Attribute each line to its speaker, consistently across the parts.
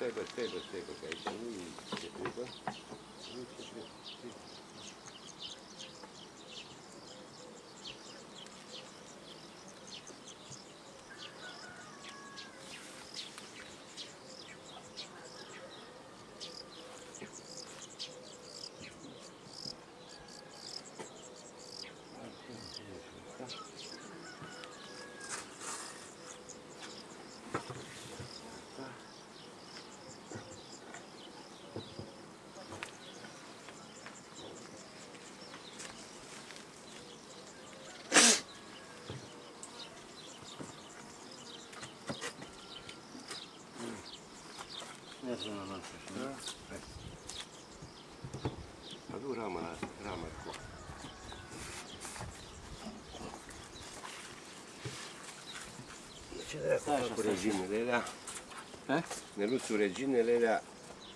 Speaker 1: stai bă, stai bă, stai bă, că aici nu e ce trebuie. Nu e ce trebuie.
Speaker 2: Merge la noastră.
Speaker 1: Da? Hai. Adu rama la asta, rama cu. Ce dracu
Speaker 2: Stai așa,
Speaker 1: fac cu
Speaker 2: stai
Speaker 1: reginele alea?
Speaker 2: Ha?
Speaker 1: Neluțul reginele alea,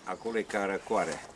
Speaker 1: acolo e ca răcoare.